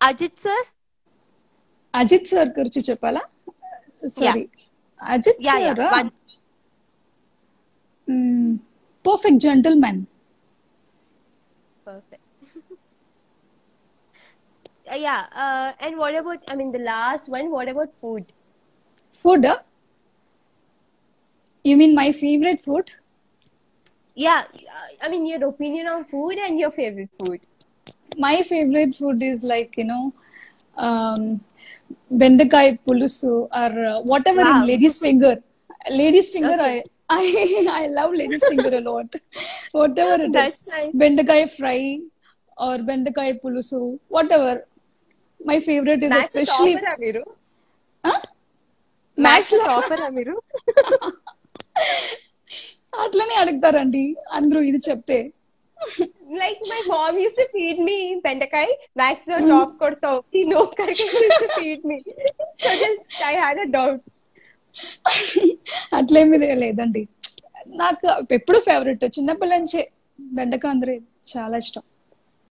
Ajith sir, Ajith sir, గురించి చెప్పాలా sorry Ajith sir perfect gentleman yeah and what about i mean the last one what about food? Food uh? you mean my favorite food? Yeah uh, i mean your opinion on food and your favorite food my favorite food is like you know um bendakai pulusu or uh, whatever in Wow. ladies finger ladies finger Okay. i i i love ladies finger a lot whatever it is That's nice. bendakai fry or bendakai pulusu whatever my favorite is Maths especially topper ఆ మీరు huh? Maths Maths లో- topper ఆ మీరు అట్లనే అడుగుతారండి అందరూ ఇది చెప్తే like my mom used to feed me బెండకాయ మ్యాక్సిమం డాగ్ కొడతావు ఈ nope correct feed me so doubt అట్లేమి లేదండి. నాకు ఎప్పుడు ఫేవరెట్ చిన్నప్పటి నుంచి బెండకాయ అందరూ చాలా ఇష్టం.